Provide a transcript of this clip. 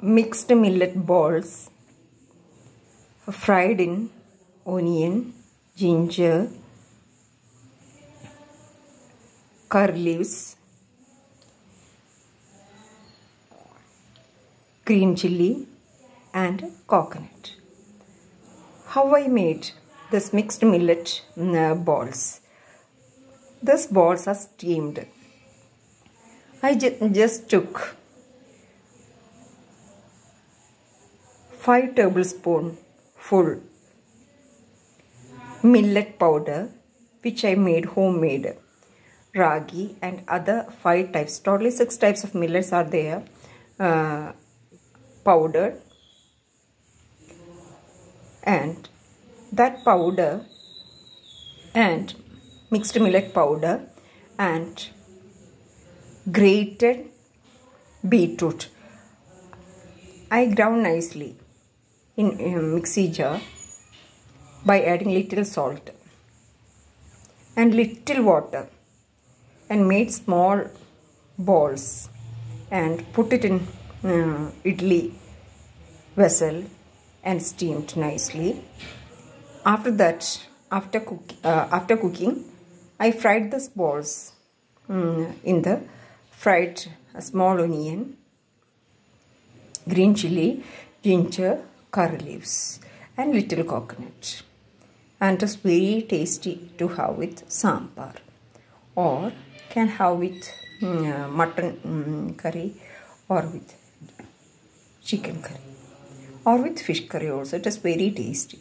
mixed millet balls fried in onion, ginger, curry leaves, green chili and coconut. How I made this mixed millet uh, balls. These balls are steamed. I just took 5 tablespoon full millet powder which I made homemade ragi and other 5 types. Totally 6 types of millets are there. Uh, powdered and that powder and mixed millet powder and grated beetroot. I ground nicely in a mixie jar by adding little salt and little water and made small balls and put it in uh, idli vessel and steamed nicely. After that after cook uh, after cooking i fried these balls um, in the fried small onion green chili ginger curry leaves and little coconut and it's very tasty to have with sambar. Or can have with um, mutton um, curry or with chicken curry or with fish curry also. It is very tasty